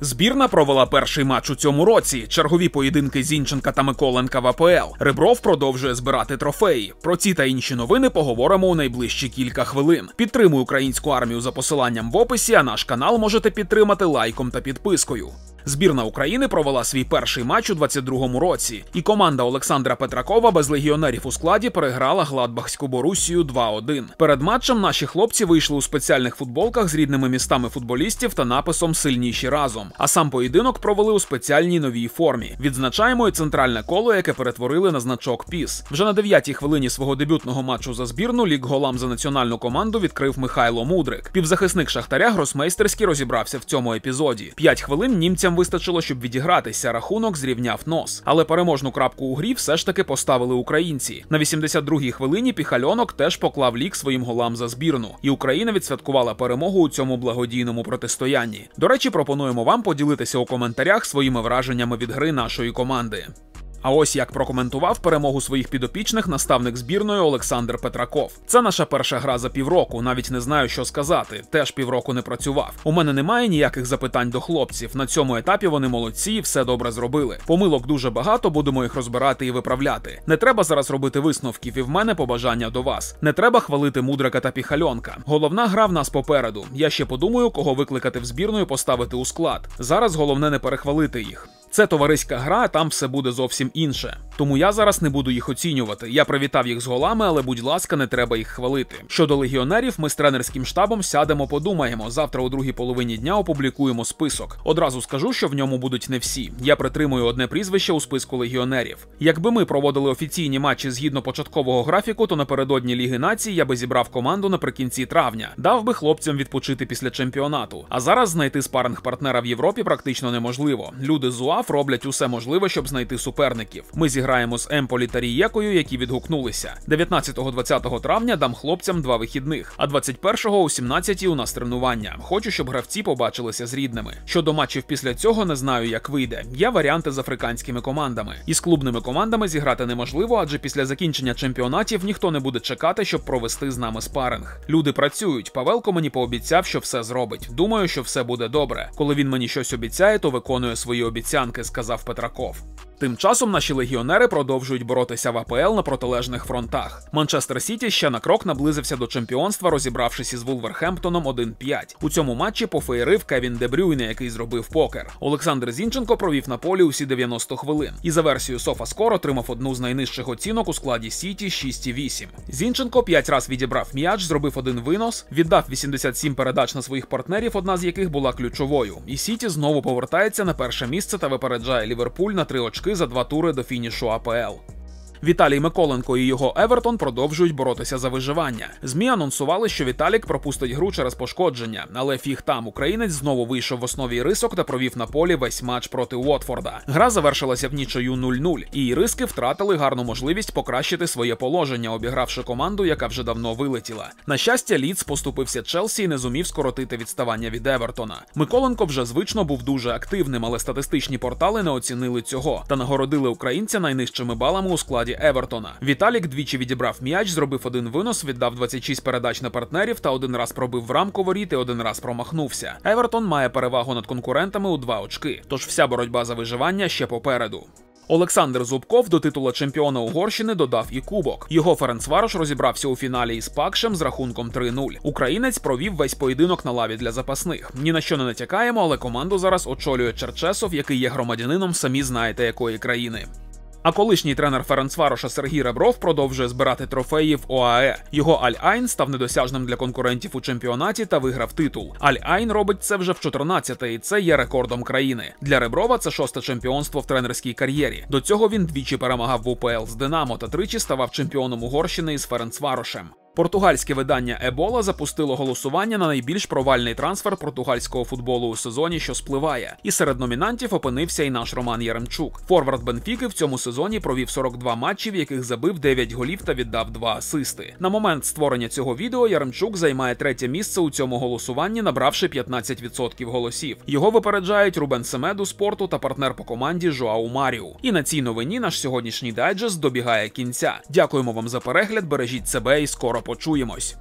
Збірна провела перший матч у цьому році. Чергові поєдинки Зінченка та Миколенка в АПЛ. Ребров продовжує збирати трофеї. Про ці та інші новини поговоримо у найближчі кілька хвилин. Підтримуй українську армію за посиланням в описі. А наш канал можете підтримати лайком та підпискою. Збірна України провела свій перший матч у 22-му році, і команда Олександра Петракова без легіонерів у складі переграла Гладбахську Борусію 2-1. Перед матчем наші хлопці вийшли у спеціальних футболках з рідними містами футболістів та написом Сильніші разом. А сам поєдинок провели у спеціальній новій формі. Відзначаємо і центральне коло, яке перетворили на значок ПІС. Вже на 9-й хвилині свого дебютного матчу за збірну лік голам за національну команду відкрив Михайло Мудрик. Півзахисник Шахтаря гросмейстерський розібрався в цьому епізоді. П'ять хвилин німцям вистачило, щоб відігратися. Рахунок зрівняв нос. Але переможну крапку у грі все ж таки поставили українці. На 82-й хвилині Піхальонок теж поклав лік своїм голам за збірну, і Україна відсвяткувала перемогу у цьому благодійному протистоянні. До речі, пропонуємо вам поділитися у коментарях своїми враженнями від гри нашої команди. А ось як прокоментував перемогу своїх підопічних наставник збірної Олександр Петраков. Це наша перша гра за півроку. Навіть не знаю, що сказати. Теж півроку не працював. У мене немає ніяких запитань до хлопців. На цьому етапі вони молодці і все добре зробили. Помилок дуже багато, будемо їх розбирати і виправляти. Не треба зараз робити висновків, і в мене побажання до вас. Не треба хвалити мудрика та піхальонка. Головна гра в нас попереду. Я ще подумаю, кого викликати в збірну і поставити у склад. Зараз головне не перехвалити їх. Це товариська гра, там все буде зовсім інше. Тому я зараз не буду їх оцінювати. Я привітав їх з голами, але будь ласка, не треба їх хвалити. Щодо легіонерів, ми з тренерським штабом сядемо, подумаємо. Завтра у другій половині дня опублікуємо список. Одразу скажу, що в ньому будуть не всі. Я притримую одне прізвище у списку легіонерів. Якби ми проводили офіційні матчі згідно початкового графіку, то напередодні Ліги націй я би зібрав команду наприкінці травня, дав би хлопцям відпочити після чемпіонату. А зараз знайти спаринг партнера в Європі практично неможливо. Люди з УАФ роблять усе можливе, щоб знайти суперників. Ми зіграємо з Емполі та Рієкою, які відгукнулися. 19-20 травня дам хлопцям два вихідних, а 21-го у 17-ті у нас тренування. Хочу, щоб гравці побачилися з рідними. Щодо матчів після цього не знаю, як вийде. Є варіанти з африканськими командами. Із клубними командами зіграти неможливо, адже після закінчення чемпіонатів ніхто не буде чекати, щоб провести з нами спаринг. Люди працюють. Павелко мені пообіцяв, що все зробить. Думаю, що все буде добре. Коли він мені щось обіцяє, то виконує свої обіцянки, сказав Петраков. Тим часом наші легіонери продовжують боротися в АПЛ на протилежних фронтах. Манчестер Сіті ще на крок наблизився до чемпіонства, розібравшись із Вулвергемптоном 1-5. У цьому матчі пофеєрив Кевін Де Брюйне, який зробив покер. Олександр Зінченко провів на полі усі 90 хвилин. І за версією SofaScore отримав одну з найнижчих оцінок у складі Сіті 6,8. Зінченко п'ять раз відібрав м'яч, зробив один винос, віддав 87 передач на своїх партнерів, одна з яких була ключовою. І Сіті знову повертається на перше місце та випереджає Ліверпуль на три очки за два тури до фінішу АПЛ. Віталій Миколенко і його Евертон продовжують боротися за виживання. Змі анонсували, що Віталік пропустить гру через пошкодження, але фіг там українець знову вийшов в основі рисок та провів на полі весь матч проти Уотфорда. Гра завершилася в нічою 0-0, і іриски втратили гарну можливість покращити своє положення, обігравши команду, яка вже давно вилетіла. На щастя, Ліц поступився Челсі і не зумів скоротити відставання від Евертона. Миколенко вже звично був дуже активним, але статистичні портали не оцінили цього та нагородили українця найнижчими балами у складі складі Евертона. Віталік двічі відібрав м'яч, зробив один винос, віддав 26 передач на партнерів та один раз пробив в рамку воріт і один раз промахнувся. Евертон має перевагу над конкурентами у два очки. Тож вся боротьба за виживання ще попереду. Олександр Зубков до титула чемпіона Угорщини додав і кубок. Його Ференцварош розібрався у фіналі із Пакшем з рахунком 3-0. Українець провів весь поєдинок на лаві для запасних. Ні на що не натякаємо, але команду зараз очолює Черчесов, який є громадянином, самі знаєте якої країни. А колишній тренер Ференцвароша Сергій Ребров продовжує збирати трофеї в ОАЕ. Його Аль-Айн став недосяжним для конкурентів у чемпіонаті та виграв титул. Аль-Айн робить це вже в 14-те, і це є рекордом країни. Для Реброва це шосте чемпіонство в тренерській кар'єрі. До цього він двічі перемагав в УПЛ з Динамо та тричі ставав чемпіоном Угорщини із Ференцварошем. Португальське видання Ебола запустило голосування на найбільш провальний трансфер португальського футболу у сезоні, що спливає. І серед номінантів опинився і наш Роман Яремчук. Форвард Бенфіки в цьому сезоні провів 42 матчі, в яких забив 9 голів та віддав 2 асисти. На момент створення цього відео Яремчук займає третє місце у цьому голосуванні, набравши 15% голосів. Його випереджають Рубен Семеду спорту та партнер по команді Жоау Маріу. І на цій новині наш сьогоднішній дайджест добігає кінця. Дякуємо вам за перегляд. Бережіть себе і скоро почуємось.